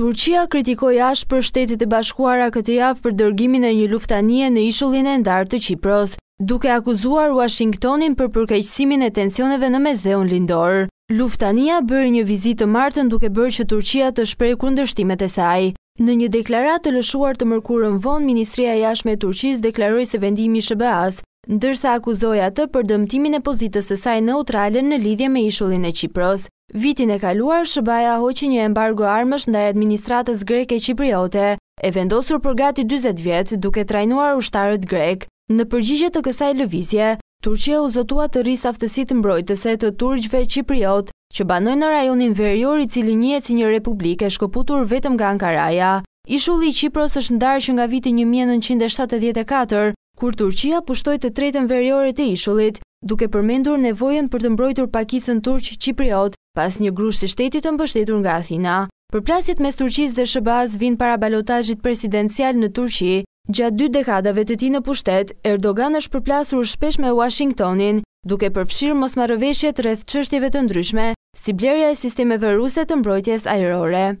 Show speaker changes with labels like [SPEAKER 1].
[SPEAKER 1] Turqia kritikoi ashpër Shtetet e Bashkuara këtë javë për dërgimin e një luftanie në ishullin e ndarë të Qipros, duke akuzuar Uashingtonin për përkeqësimin e tensioneve në Mesdheun Lindor. Luftania bëri një vizitë të martën duke bërë që Turqia të shprehë kundërshtimet e saj. Në një deklaratë të lëshuar të mërkurën vonë, Ministria e Jashtme e Turqisë deklaroi se vendimi i SHBA-së ndërsa akuzoi atë për dëmtimin e pozitës së saj neutrale në lidhje me ishullin e Qipros. Vitin e kaluar, SHBA-ja hoqi një embargo armësh ndaj administratës greke qipriote, e vendosur për gati dyzet vjet, duke trajnuar ushtarët grekë. Në përgjigje të kësaj lëvizje, Turqia u zotua të rrisë aftësitë mbrojtëse të turqve qipriotë që banojnë në rajonin verior i cili njihet si një republikë e shkëputur vetëm nga Ankaraja. Ishulli i Qipros është ndarë që nga viti një mijë e nëntëqind e shtatëdhjetë e katër, kur Turqia pushtoi të tretën veriore të ishullit, duke përmendur nevojën për të mbrojtur pakicën turq qipriot pas një grushti shteti të mbështetur nga Athina. Përplasjet mes Turqisë dhe SHBA-së vijnë para balotazhit presidencial në Turqi. Gjatë dy dekadave të tij në pushtet, Erdogan është përplasur shpesh me Uashingtonin, duke përfshirë mosmarrëveshjet rreth çështjeve të ndryshme, si blerja e sistemeve ruse të mbrojtjes ajrore.